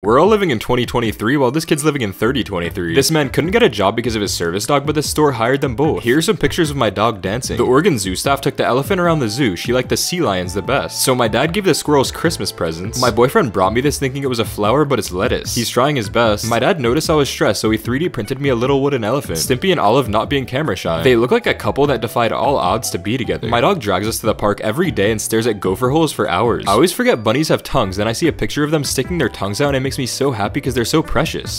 We're all living in 2023 while this kid's living in 3023. This man couldn't get a job because of his service dog, but the store hired them both. Here are some pictures of my dog dancing. The Oregon Zoo staff took the elephant around the zoo. She liked the sea lions the best. So my dad gave the squirrels Christmas presents. My boyfriend brought me this thinking it was a flower, but it's lettuce. He's trying his best. My dad noticed I was stressed, so he 3D printed me a little wooden elephant. Stimpy and Olive not being camera shy. They look like a couple that defied all odds to be together. My dog drags us to the park every day and stares at gopher holes for hours. I always forget bunnies have tongues, then I see a picture of them sticking their tongues out and makes me so happy because they're so precious.